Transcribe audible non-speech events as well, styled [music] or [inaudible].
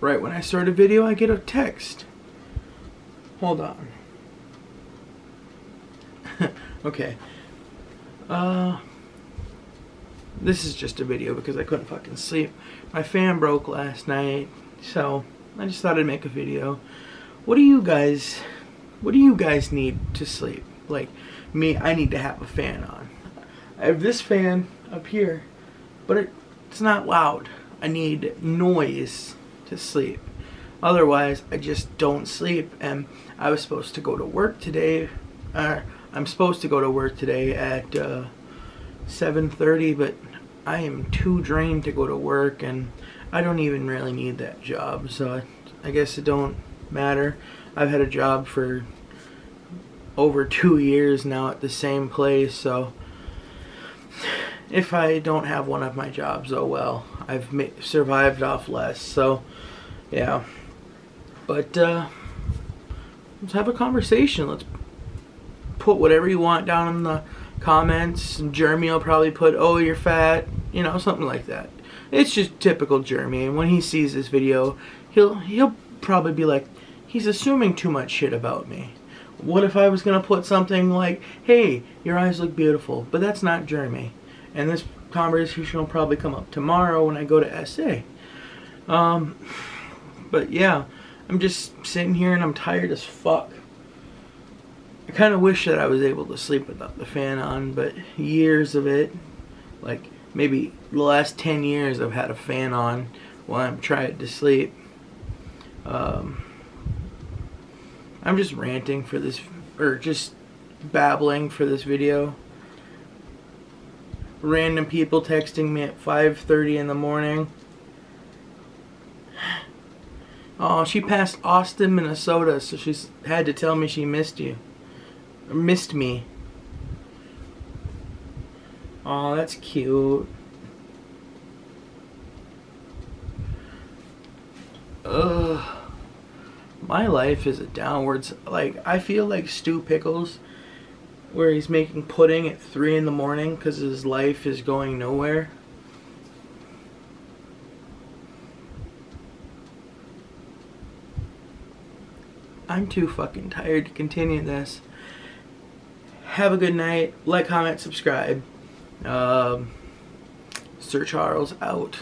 right when I start a video, I get a text. Hold on. [laughs] okay. Uh, this is just a video because I couldn't fucking sleep. My fan broke last night, so I just thought I'd make a video. What do you guys, what do you guys need to sleep? Like me, I need to have a fan on. I have this fan up here, but it, it's not loud. I need noise to sleep. Otherwise, I just don't sleep. And I was supposed to go to work today. Uh, I'm supposed to go to work today at uh, 7.30, but I am too drained to go to work, and I don't even really need that job. So I, I guess it don't matter. I've had a job for over two years now at the same place, so if I don't have one of my jobs, oh well. I've survived off less, so yeah. But uh, let's have a conversation. Let's put whatever you want down in the comments. And Jeremy will probably put, "Oh, you're fat," you know, something like that. It's just typical Jeremy. And when he sees this video, he'll he'll probably be like, "He's assuming too much shit about me." What if I was gonna put something like, "Hey, your eyes look beautiful," but that's not Jeremy. And this conversation will probably come up tomorrow when I go to SA. Um, but yeah, I'm just sitting here and I'm tired as fuck. I kind of wish that I was able to sleep without the fan on, but years of it, like maybe the last 10 years I've had a fan on while I'm trying to sleep. Um, I'm just ranting for this, or just babbling for this video. Random people texting me at 5.30 in the morning. Oh, she passed Austin, Minnesota, so she's had to tell me she missed you. Or missed me. Oh, that's cute. Ugh. My life is a downwards. Like, I feel like Stu Pickles, where he's making pudding at 3 in the morning because his life is going nowhere. I'm too fucking tired to continue this. Have a good night. Like, comment, subscribe. Um, Sir Charles out.